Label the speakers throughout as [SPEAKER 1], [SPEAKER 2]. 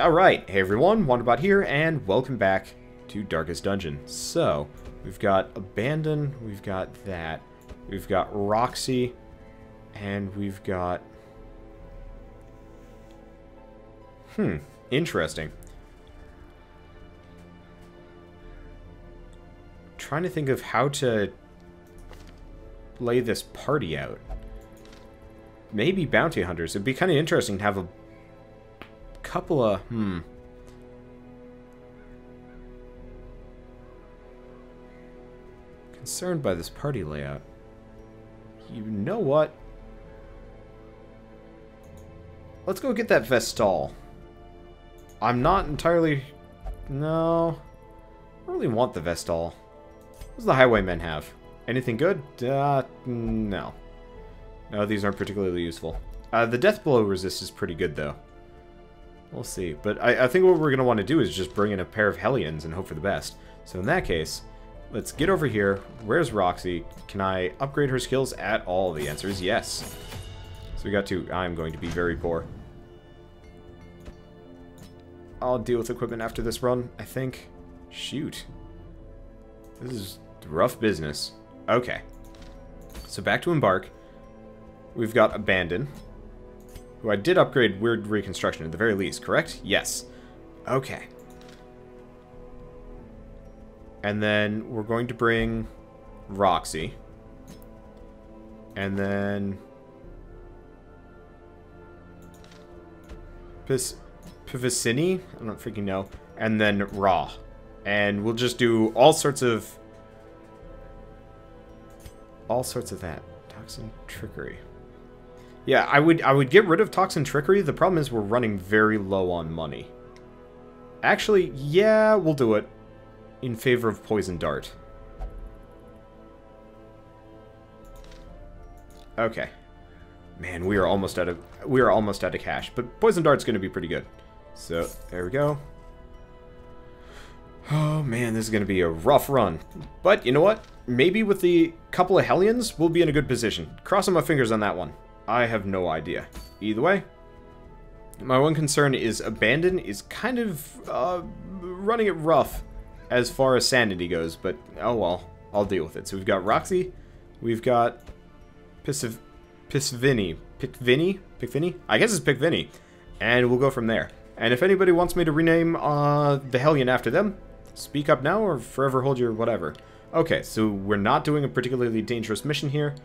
[SPEAKER 1] Alright, hey everyone, Wanderbot here, and welcome back to Darkest Dungeon. So, we've got Abandon, we've got that, we've got Roxy, and we've got... Hmm, interesting. Trying to think of how to lay this party out. Maybe bounty hunters. It'd be kind of interesting to have a couple of... Hmm. Concerned by this party layout. You know what? Let's go get that Vestal. I'm not entirely... No. I really want the Vestal. What does the Highwaymen have? Anything good? Uh, no. No, these aren't particularly useful. Uh, the Death Blow resist is pretty good, though. We'll see. But I, I think what we're going to want to do is just bring in a pair of Hellions and hope for the best. So in that case, let's get over here. Where's Roxy? Can I upgrade her skills at all? The answer is yes. So we got to... I'm going to be very poor. I'll deal with equipment after this run, I think. Shoot. This is rough business. Okay. So back to Embark. We've got Abandon who I did upgrade Wyrd Reconstruction at the very least, correct? Yes. Okay. And then we're going to bring Roxy. And then... Pis Pivicini? I don't freaking know. And then Raw. And we'll just do all sorts of... All sorts of that. Toxin Trickery. Yeah, I would I would get rid of Toxin Trickery. The problem is we're running very low on money. Actually, yeah, we'll do it. In favor of Poison Dart. Okay. Man, we are almost out of we are almost out of cash, but Poison Dart's going to be pretty good. So, there we go. Oh man, this is going to be a rough run. But, you know what? Maybe with the couple of Hellions, we'll be in a good position. Crossing my fingers on that one. I have no idea. Either way, my one concern is Abandon is kind of uh, running it rough as far as sanity goes, but oh well, I'll deal with it. So we've got Roxy, we've got Pisv Pisvini, Pickvini, Pickvini? I guess it's Pickvini, and we'll go from there. And if anybody wants me to rename uh, the Hellion after them, speak up now or forever hold your whatever. Okay, so we're not doing a particularly dangerous mission here.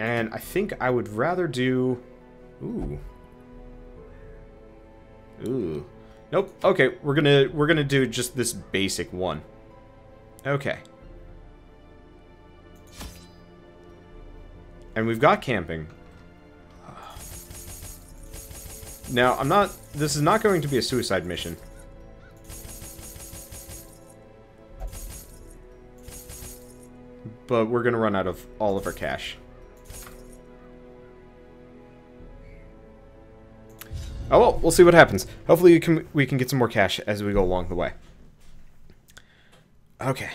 [SPEAKER 1] And I think I would rather do... Ooh. Ooh. Nope. Okay, we're gonna we're gonna do just this basic one. Okay. And we've got camping. Now, I'm not... This is not going to be a suicide mission. But we're going to run out of all of our cash. Oh well, we'll see what happens. Hopefully we can, we can get some more cash as we go along the way. Okay.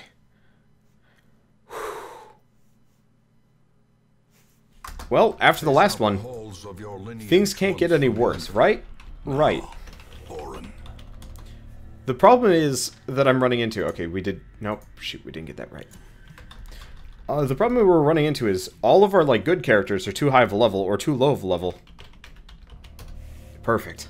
[SPEAKER 1] Well, after the last one, things can't get any worse, right? Right. The problem is that I'm running into... Okay, we did... Nope, shoot, we didn't get that right. Uh, the problem we're running into is all of our, like, good characters are too high of a level or too low of a level Perfect.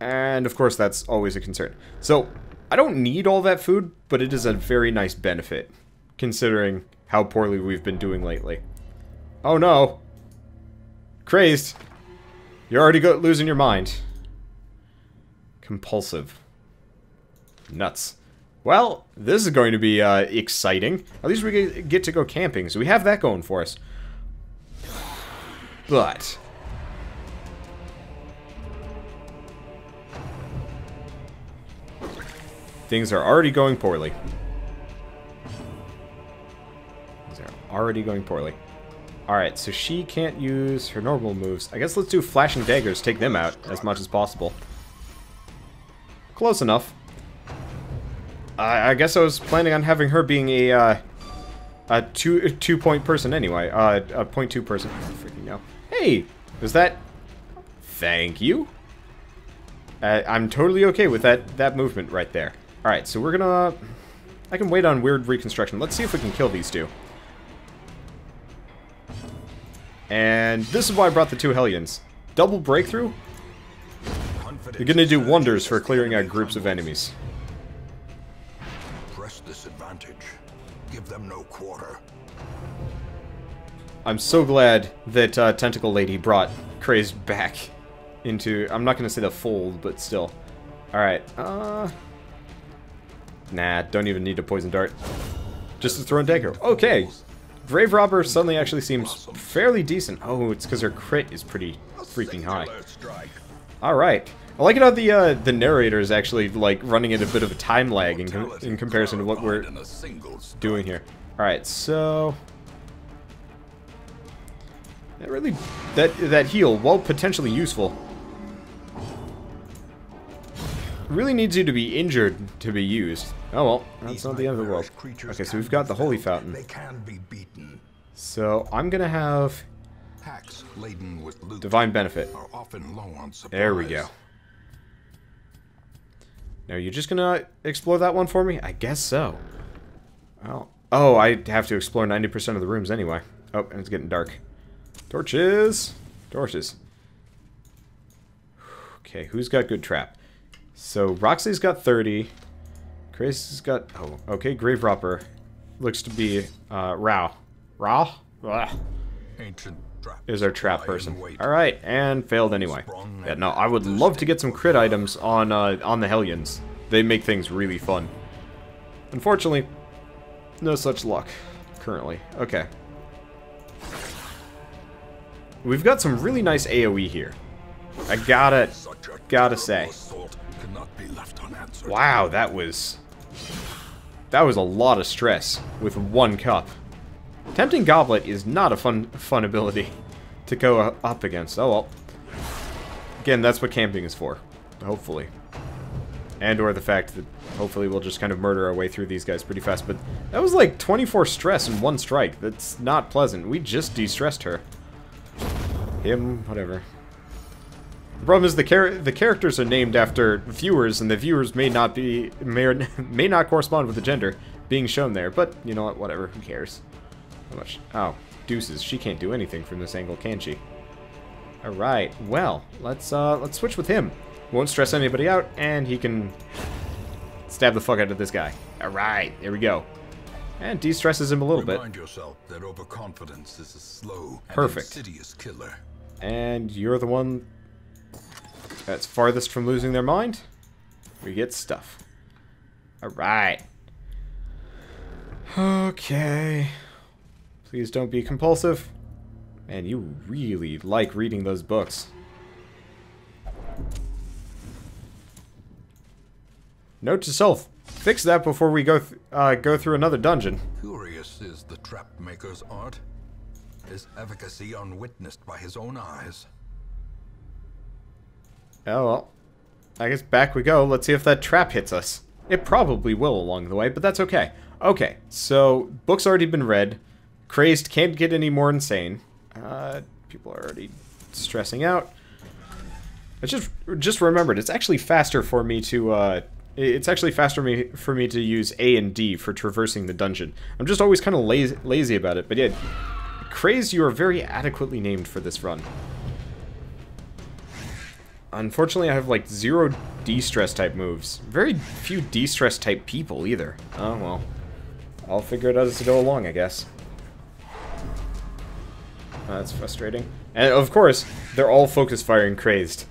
[SPEAKER 1] And of course that's always a concern. So, I don't need all that food, but it is a very nice benefit, considering how poorly we've been doing lately. Oh no! Crazed! You're already losing your mind. Compulsive. Nuts. Well, this is going to be uh, exciting. At least we get to go camping, so we have that going for us. But... Things are already going poorly. Things are already going poorly. Alright, so she can't use her normal moves. I guess let's do Flashing Daggers, take them out as much as possible. Close enough. I, I guess I was planning on having her being a, uh, a two, two point person anyway. Uh, a point two person. Freaking no. Hey! Was that... Thank you. Uh, I'm totally okay with that, that movement right there. Alright, so we're gonna... I can wait on wyrd reconstruction. Let's see if we can kill these two. And this is why I brought the two Hellions. Double breakthrough? You're gonna do wonders for clearing out groups of enemies.
[SPEAKER 2] Press this advantage. Give them no quarter.
[SPEAKER 1] I'm so glad that uh, Tentacle Lady brought Crazed back into... I'm not gonna say the fold, but still. Alright, uh... Nah, don't even need a Poison Dart. Just a thrown dagger. Okay, Grave Robber suddenly actually seems fairly decent. Oh, it's because her crit is pretty freaking high. Alright. I like it how the uh, the narrator is actually like running at a bit of a time lag in, com in comparison to what we're doing here. Alright, so... That really... That, that heal, while potentially useful, really needs you to be injured to be used. Oh well, that's not the end of the world. Okay, so we've got the Holy Fountain.
[SPEAKER 2] They can be beaten.
[SPEAKER 1] So I'm gonna have
[SPEAKER 2] Packs laden with loot
[SPEAKER 1] Divine Benefit.
[SPEAKER 2] are often low on supplies.
[SPEAKER 1] There we go. Now you're just gonna explore that one for me? I guess so. Well, oh, I have to explore 90% of the rooms anyway. Oh, and it's getting dark. Torches! Torches. Okay, who's got good trap? So, Roxy's got 30. Grace's got... Oh, okay, Grave Robber. Looks to be, uh, Rao. Rao? Ugh
[SPEAKER 2] Ancient trap.
[SPEAKER 1] is our trap person. All right, and failed anyway. Yeah, no, I would love to get some crit items on uh, on the Hellions. They make things really fun. Unfortunately, no such luck currently. Okay. We've got some really nice AoE here. I gotta, gotta say.
[SPEAKER 2] assault cannot be left unanswered.
[SPEAKER 1] Wow, that was... That was a lot of stress with one cup. Tempting Goblet is not a fun fun ability to go up against. Oh well. Again, that's what camping is for. Hopefully. And or the fact that hopefully we'll just kind of murder our way through these guys pretty fast. But that was like 24 stress in one strike. That's not pleasant. We just de-stressed her. Him, whatever. The problem is the char the characters are named after viewers, and the viewers may not be may, or- may not correspond with the gender being shown there. But you know what? Whatever. Who cares? How much? Oh, deuces. She can't do anything from this angle, can she? All right. Well, let's uh let's switch with him. Won't stress anybody out, and he can stab the fuck out of this guy. All right. There we go. And de-stresses him a little bit.
[SPEAKER 2] Remind yourself that overconfidence is a slow and
[SPEAKER 1] Perfect.
[SPEAKER 2] insidious killer.
[SPEAKER 1] And you're the one that's farthest from losing their mind. We get stuff. Alright. Okay. Please don't be compulsive. Man, you really like reading those books. Note to self. Fix that before we go th uh, go through another dungeon.
[SPEAKER 2] Curious is the trap maker's art. His efficacy unwitnessed by his own eyes.
[SPEAKER 1] Oh well. I guess back we go. Let's see if that trap hits us. It probably will along the way, but that's okay. Okay, so book's already been read. Crazed can't get any more insane. Uh, people are already stressing out. I just just remembered it's actually faster for me to uh, it's actually faster me for me to use A and D for traversing the dungeon. I'm just always kind of lazy lazy about it. But yeah, Crazed, you are very adequately named for this run. Unfortunately, I have like zero de-stress type moves. Very few de-stress type people either. Oh well. I'll figure it out as I go along, I guess. Uh, that's frustrating. And of course, they're all focus firing crazed.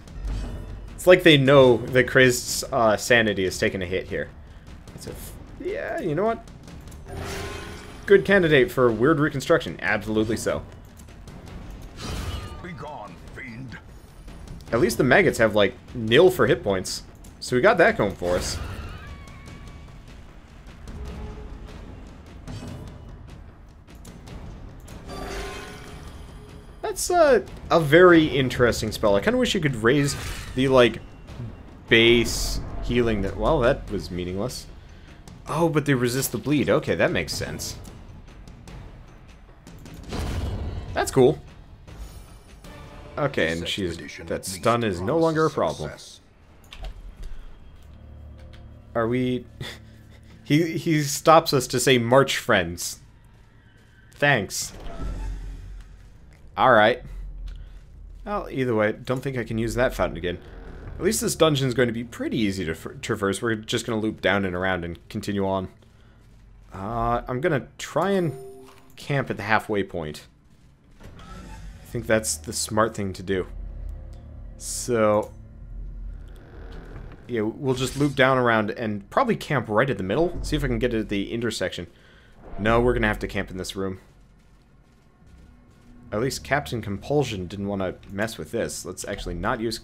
[SPEAKER 1] It's like they know that crazed's uh, sanity is taking a hit here. Yeah, you know what? Good candidate for wyrd reconstruction. Absolutely so. At least the maggots have, like, nil for hit points. So we got that going for us. That's uh, a very interesting spell. I kind of wish you could raise the, like, base healing that... Well, that was meaningless. Oh, but they resist the bleed. Okay, that makes sense. That's cool. Okay, and she's that stun is no longer a problem. Are we... he, he stops us to say, March, friends. Thanks. Alright. Well, either way, don't think I can use that fountain again. At least this dungeon is going to be pretty easy to traverse. We're just going to loop down and around and continue on. Uh, I'm going to try and camp at the halfway point. I think that's the smart thing to do. So, yeah, we'll just loop down around and probably camp right at the middle. See if I can get it at the intersection. No, we're going to have to camp in this room. At least Captain Compulsion didn't want to mess with this. Let's actually not use...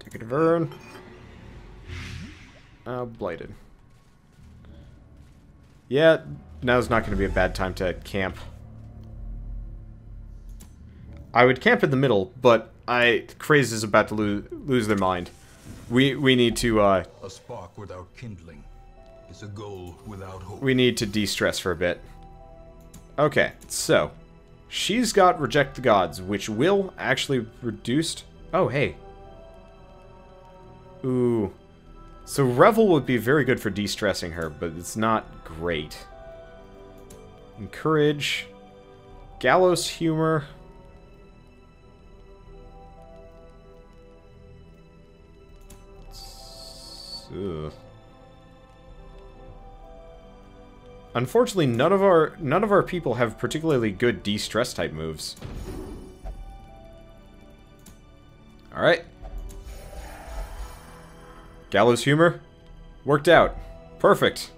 [SPEAKER 1] Ticket of Urn. Uh, Blighted. Yeah, now's not going to be a bad time to camp. I would camp in the middle, but I Craze is about to lose lose their mind. We we need to uh
[SPEAKER 2] a spark without kindling is a goal without hope.
[SPEAKER 1] We need to de-stress for a bit. Okay, so she's got reject the gods, which will actually reduce Oh, hey. Ooh. So Revel would be very good for de-stressing her, but it's not great. Encourage. Gallows humor. Ugh. Unfortunately, none of our none of our people have particularly good de-stress type moves. All right. Gallows humor worked out. Perfect.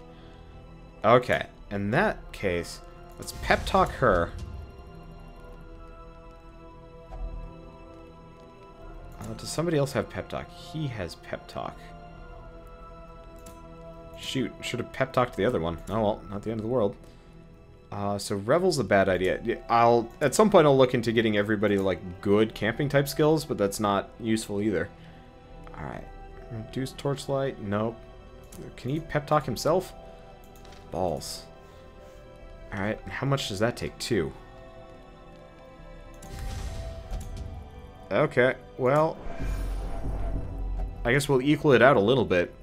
[SPEAKER 1] Okay. In that case, let's pep talk her. Uh, does somebody else have pep talk? He has pep talk. Shoot, should have pep talked to the other one. Oh well, not the end of the world. Uh, so Revel's a bad idea. I'll at some point I'll look into getting everybody like good camping type skills, but that's not useful either. All right, reduce torchlight. Nope. Can he pep talk himself? Balls. All right, how much does that take? Two. Okay, well, I guess we'll equal it out a little bit.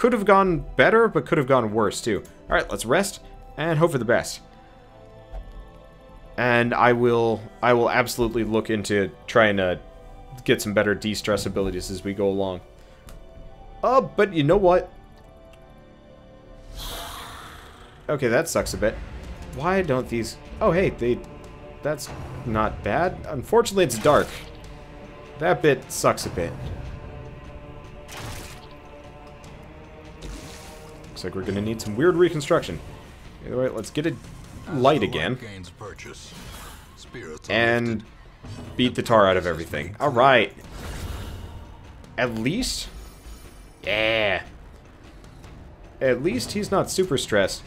[SPEAKER 1] Could have gone better, but could have gone worse, too. Alright, let's rest, and hope for the best. And I will I will absolutely look into trying to get some better de-stress abilities as we go along. Uh, but you know what? Okay, that sucks a bit. Why don't these... Oh, hey, they... That's not bad. Unfortunately, it's dark. That bit sucks a bit. Looks like we're gonna need some wyrd reconstruction. Either way, let's get it light again. And beat the tar out of everything. Alright. At least... Yeah. At least he's not super stressed.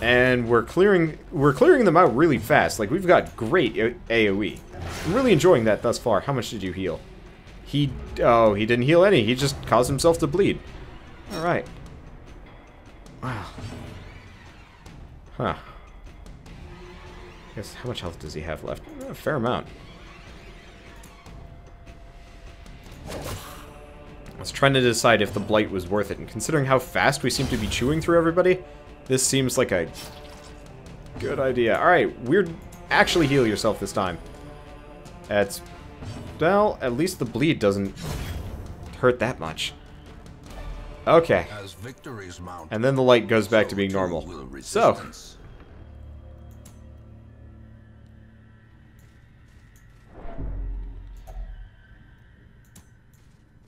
[SPEAKER 1] And we're clearing we're clearing them out really fast. Like, we've got great AoE. I'm really enjoying that thus far. How much did you heal? He... Oh, he didn't heal any. He just caused himself to bleed. Alright. Wow. Huh. I guess, how much health does he have left? A fair amount. I was trying to decide if the Blight was worth it, and considering how fast we seem to be chewing through everybody, this seems like a good idea. Alright, weird. Actually heal yourself this time. That's... Well, at least the bleed doesn't hurt that much. Okay. And then the light goes back to being normal. So.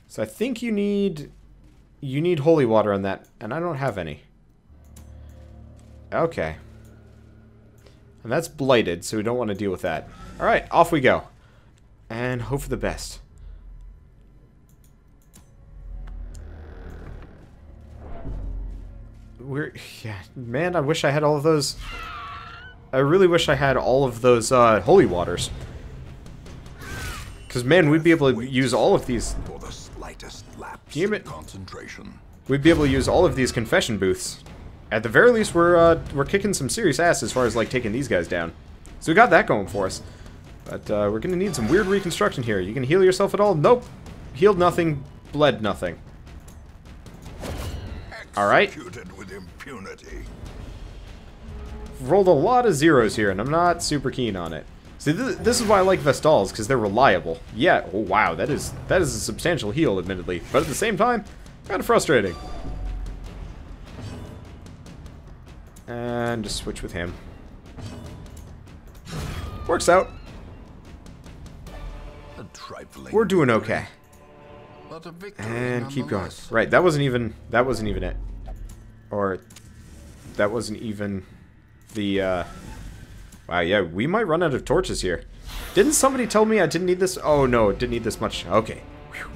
[SPEAKER 1] So I think you need you need holy water on that, and I don't have any. Okay. And that's blighted, so we don't want to deal with that. Alright, off we go. And hope for the best. We're yeah, man. I wish I had all of those. I really wish I had all of those uh, holy waters. Because man, we'd be able to use all of these.
[SPEAKER 2] For the slightest lapse
[SPEAKER 1] it.
[SPEAKER 2] concentration.
[SPEAKER 1] We'd be able to use all of these confession booths. At the very least, we're uh, we're kicking some serious ass as far as like taking these guys down. So we got that going for us. But uh, we're gonna need some wyrd reconstruction here. You can heal yourself at all? Nope. Healed nothing. Bled nothing. Alright.
[SPEAKER 2] Executed with impunity.
[SPEAKER 1] Rolled a lot of zeros here, and I'm not super keen on it. See, th this is why I like Vestals, because they're reliable. Yeah, oh wow, that is that is a substantial heal, admittedly. But at the same time, kind of frustrating. And just switch with him. Works out. We're doing okay. And keep going. Right, that wasn't even that wasn't even it. Or that wasn't even the uh Wow, yeah, we might run out of torches here. Didn't somebody tell me I didn't need this? Oh no, didn't need this much. Okay. Whew.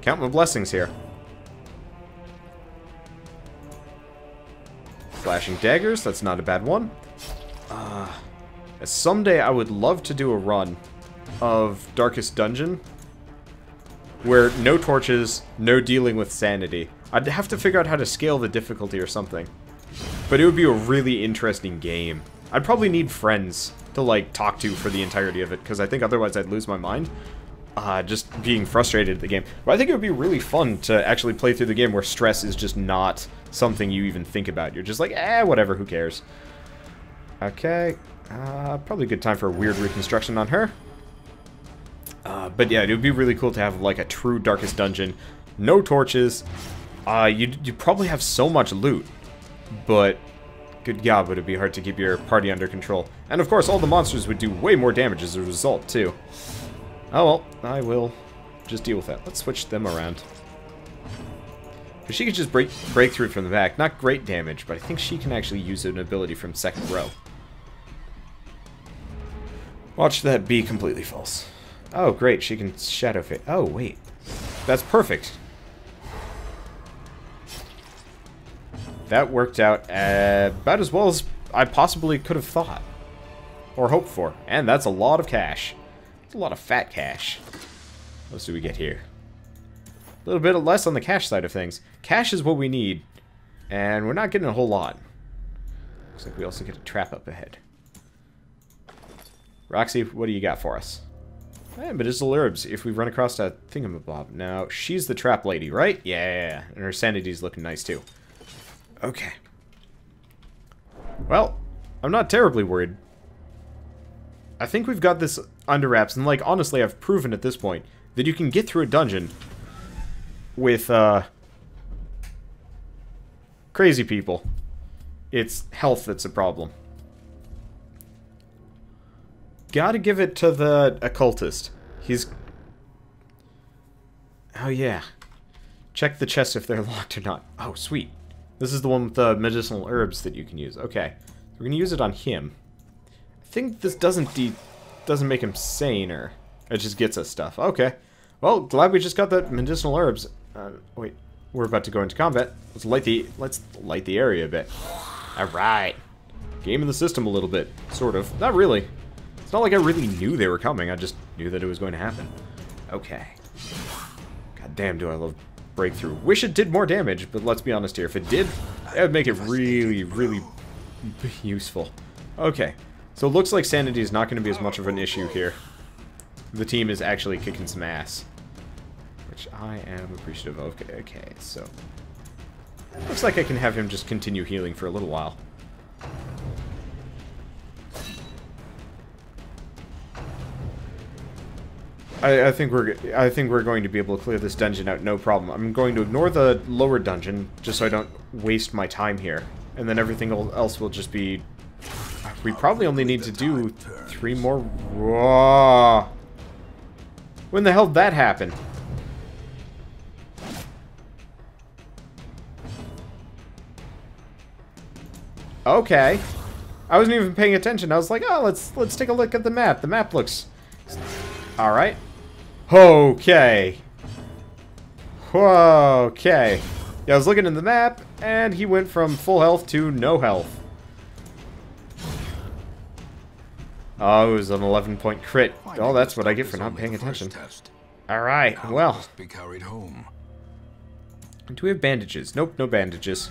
[SPEAKER 1] Count my blessings here. Flashing daggers, that's not a bad one. Uh, someday I would love to do a run of Darkest Dungeon where no torches, no dealing with sanity. I'd have to figure out how to scale the difficulty or something. But it would be a really interesting game. I'd probably need friends to, like, talk to for the entirety of it, because I think otherwise I'd lose my mind. Uh, just being frustrated at the game. But I think it would be really fun to actually play through the game where stress is just not something you even think about. You're just like, eh, whatever, who cares. Okay, uh, probably a good time for a wyrd reconstruction on her. Uh, but yeah, it would be really cool to have like a true Darkest Dungeon. No torches. Uh, you'd, you'd probably have so much loot. But, good god, would it be hard to keep your party under control. And of course, all the monsters would do way more damage as a result, too. Oh well, I will just deal with that. Let's switch them around. She could just break, break through from the back. Not great damage, but I think she can actually use an ability from second row. Watch that be completely false. Oh, great, she can shadow fade. Oh, wait. That's perfect. That worked out uh, about as well as I possibly could have thought. Or hoped for. And that's a lot of cash. It's a lot of fat cash. What else do we get here? A little bit less on the cash side of things. Cash is what we need. And we're not getting a whole lot. Looks like we also get a trap up ahead. Roxy, what do you got for us? Eh, medicinal herbs, if we run across that thingamabob. Now, she's the trap lady, right? Yeah, and her sanity's looking nice, too. Okay. Well, I'm not terribly worried. I think we've got this under wraps, and, like, honestly, I've proven at this point that you can get through a dungeon with, uh... crazy people. It's health that's a problem. Gotta give it to the occultist. He's... Oh, yeah. Check the chests if they're locked or not. Oh, sweet. This is the one with the medicinal herbs that you can use. Okay. We're gonna use it on him. I think this doesn't de doesn't make him sane, or it just gets us stuff. Okay. Well, glad we just got the medicinal herbs. Uh, wait, we're about to go into combat. Let's light the let's light the area a bit. All right. Gaming the system a little bit, sort of. Not really. It's not like I really knew they were coming. I just knew that it was going to happen. Okay. God damn, do I love breakthrough. Wish it did more damage, but let's be honest here. If it did, that would make it really, really useful. Okay. So it looks like sanity is not going to be as much of an issue here. The team is actually kicking some ass. Which I am appreciative of. Okay, okay, so... Looks like I can have him just continue healing for a little while. I, think we're I think we're going to be able to clear this dungeon out no problem. I'm going to ignore the lower dungeon just so I don't waste my time here, and then everything else will just be. We probably only need to do three more. Whoa. When the hell did that happen? Okay. I wasn't even paying attention. I was like, oh, let's let's take a look at the map. The map looks all right. Okay. Okay. Yeah, I was looking in the map, and he went from full health to no health. Oh, it was an 11-point crit. Oh, that's what I get for not paying attention. Alright, well.
[SPEAKER 2] Be carried home.
[SPEAKER 1] Do we have bandages? Nope, no bandages.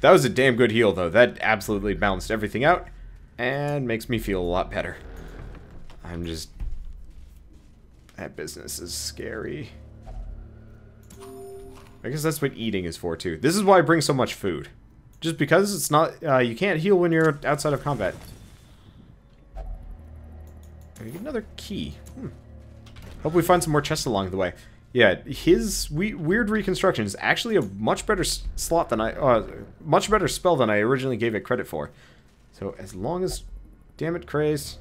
[SPEAKER 1] That was a damn good heal, though. That absolutely balanced everything out, and makes me feel a lot better. I'm just that business is scary. I guess that's what eating is for, too. This is why I bring so much food. Just because it's not... Uh, you can't heal when you're outside of combat. Another key. Hmm. Hope we find some more chests along the way. Yeah, his we wyrd reconstruction is actually a much better slot than I... Uh, much better spell than I originally gave it credit for. So as long as... Damn it, Craze.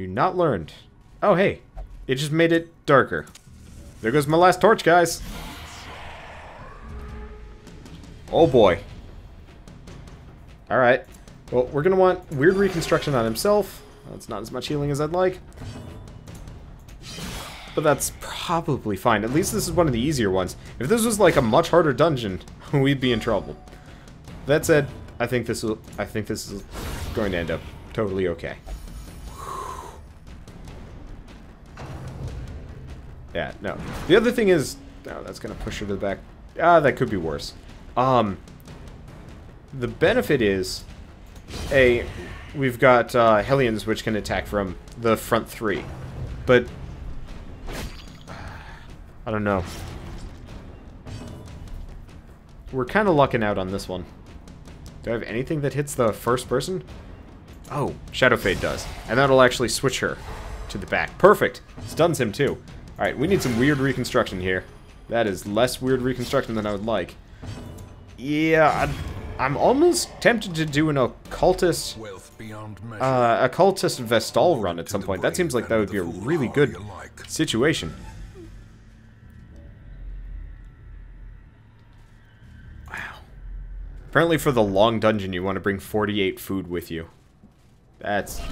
[SPEAKER 1] You not learned? Oh, hey. It just made it darker. There goes my last torch, guys. Oh, boy. Alright. Well, we're going to want wyrd reconstruction on himself. That's not as much healing as I'd like. But that's probably fine. At least this is one of the easier ones. If this was like a much harder dungeon, we'd be in trouble. That said, I think this will I think this is going to end up totally okay. Yeah, no. The other thing is, oh, that's gonna push her to the back. Ah, that could be worse. Um, the benefit is, a, we've got uh, Hellions which can attack from the front three, but I don't know. We're kind of lucking out on this one. Do I have anything that hits the first person? Oh, Shadow Fade does. And that'll actually switch her to the back. Perfect. Stuns him too. Alright, we need some wyrd reconstruction here. That is less wyrd reconstruction than I would like. Yeah, i am almost tempted to do an occultist, uh, occultist Vestal run at some point. That seems like that would be a really good situation. Wow. Apparently for the long dungeon, you want to bring 48 food with you. That's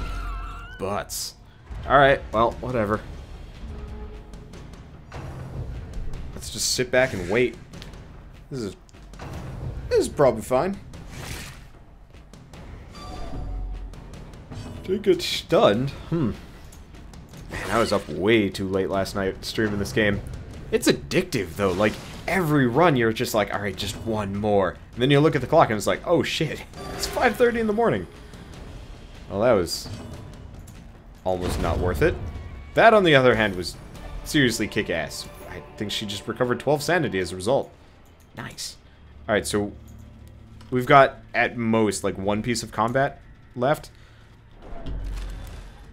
[SPEAKER 1] butts. Alright, well, whatever. Let's just sit back and wait. This is... This is probably fine. Did get stunned? Hmm. Man, I was up way too late last night streaming this game. It's addictive, though. Like, every run you're just like, alright, just one more. And then you look at the clock and it's like, oh shit, it's 5.30 in the morning. Well, that was almost not worth it. That, on the other hand, was seriously kick-ass think she just recovered 12 sanity as a result. Nice. Alright, so we've got at most like one piece of combat left.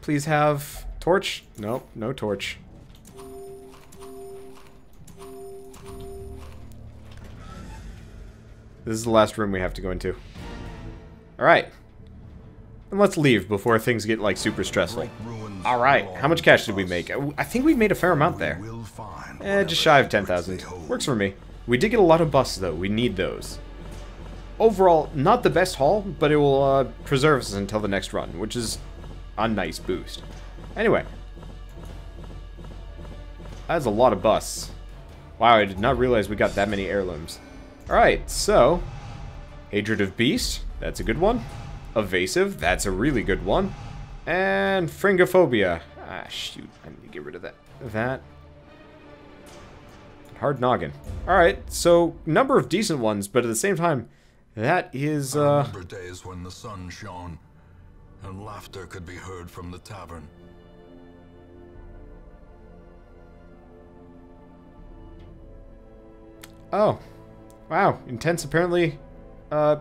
[SPEAKER 1] Please have torch? Nope, no torch. This is the last room we have to go into. Alright. And let's leave before things get, like, super stressful. Alright, how much cash did we make? I think we made a fair amount there. Eh, just shy of 10,000. Works for me. We did get a lot of busts, though. We need those. Overall, not the best haul, but it will uh, preserve us until the next run, which is a nice boost. Anyway. That's a lot of busts. Wow, I did not realize we got that many heirlooms. Alright, so... Hatred of Beast, that's a good one. Evasive, that's a really good one. And Fringophobia. Ah, shoot. I need to get rid of that. That. Hard noggin. Alright, so number of decent ones, but at the same time, that is, uh...
[SPEAKER 2] I remember days when the sun shone, and laughter could be heard from the tavern.
[SPEAKER 1] Oh. Wow. Intense apparently, uh,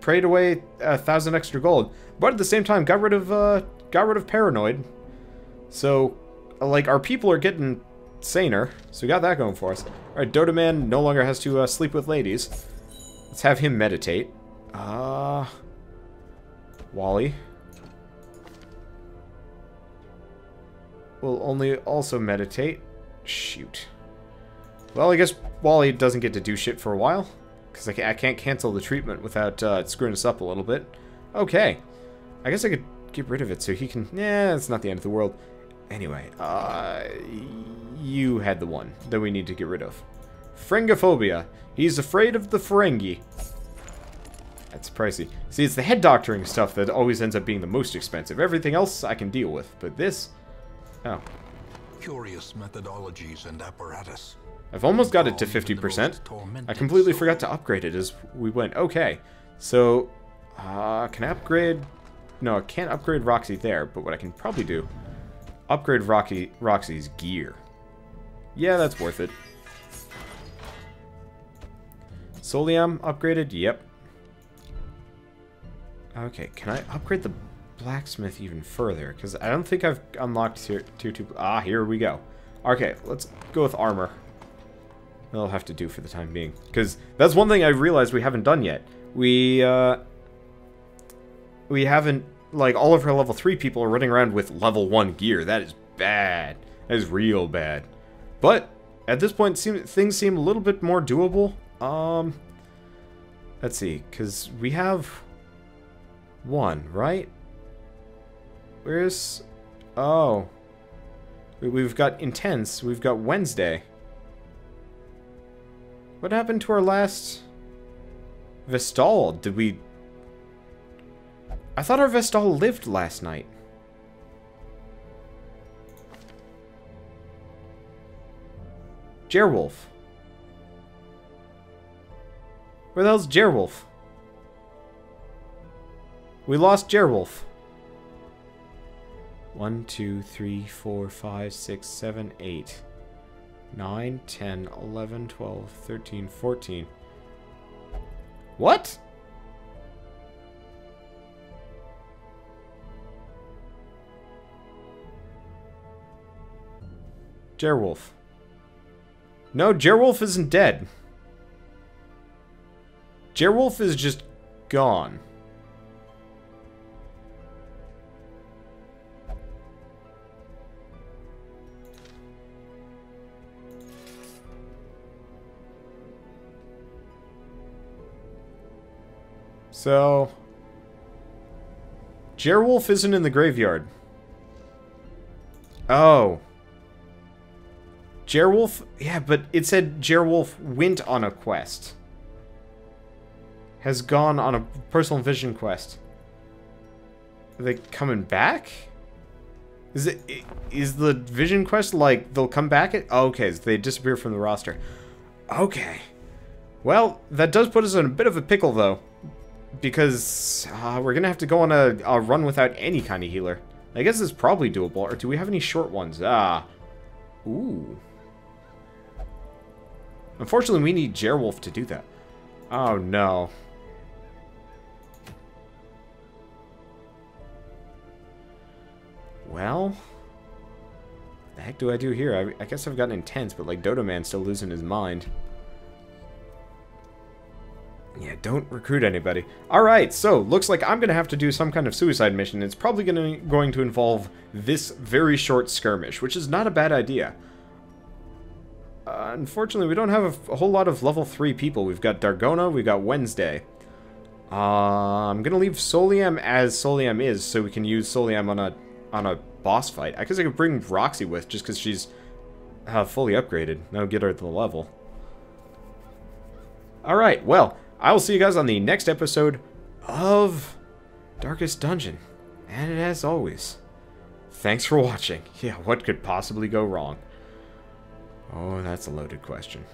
[SPEAKER 1] prayed away a thousand extra gold, but at the same time got rid of uh, got rid of paranoid. So, like our people are getting saner, so we got that going for us. All right, Dota Man no longer has to uh, sleep with ladies. Let's have him meditate. Uh, Wally will only also meditate. Shoot. Well, I guess Wally doesn't get to do shit for a while. Because I, I, can't cancel the treatment without uh, screwing us up a little bit. Okay. I guess I could get rid of it so he can... Yeah, it's not the end of the world. Anyway, uh, you had the one that we need to get rid of. Fringophobia. He's afraid of the Ferengi. That's pricey. See, it's the head doctoring stuff that always ends up being the most expensive. Everything else I can deal with, but this... Oh.
[SPEAKER 2] Curious methodologies and apparatus.
[SPEAKER 1] I've almost got it to 50%. I completely forgot to upgrade it as we went. Okay, so uh, can I upgrade... No, I can't upgrade Roxy there, but what I can probably do upgrade Rocky, Roxy's gear. Yeah, that's worth it. Soliam upgraded? Yep. Okay, can I upgrade the blacksmith even further? Because I don't think I've unlocked tier, tier 2... Ah, here we go. Okay, let's go with armor. That'll have to do for the time being. Because that's one thing I realized we haven't done yet. We, uh... We haven't... Like, all of her level 3 people are running around with level 1 gear. That is bad. That is real bad. But, at this point, seem, things seem a little bit more doable. Um... Let's see, because we have... One, right? Where's... Oh. We've got Intense. We've got Wednesday. What happened to our last... Vestal? Did we... I thought our Vestal lived last night. Jerwolf. Where the hell's Jerwolf? We lost Jerwolf. 1, 2, 3, 4, 5, 6, 7, 8, 9, 10, 11, 12, 13, 14. What? Jerwolf. No, Jerwolf isn't dead. Jerwolf is just gone. So... Jerwolf isn't in the graveyard. Oh. Jerwolf? Yeah, but it said Jerwolf went on a quest. Has gone on a personal vision quest. Are they coming back? Is it is the vision quest like they'll come back? At, oh, okay, so they disappear from the roster. Okay. Well, that does put us in a bit of a pickle though because uh, we're to have to go on a, a, run without any kind of healer. I guess it's probably doable. Or do we have any short ones? Ah. Ooh. Unfortunately, we need Jerwolf to do that. Oh, no. Well... The heck do I do here? I, I guess I've gotten intense, but like Dodo Man's still losing his mind. Yeah, don't recruit anybody. Alright, so, looks like I'm going to have to do some kind of suicide mission. It's probably gonna, going to involve this very short skirmish, which is not a bad idea. Uh, unfortunately, we don't have a, a, whole lot of level 3 people. We've got Dargona, we've got Wednesday. Uh, I'm going to leave Soliam as Soliam is, so we can use Soliam on a, on a boss fight. I guess I could bring Roxy with, just because she's uh, fully upgraded. That'll get her to the level. Alright, well, I will see you guys on the next episode of Darkest Dungeon. And as always, thanks for watching. Yeah, what could possibly go wrong? Oh, that's a loaded question.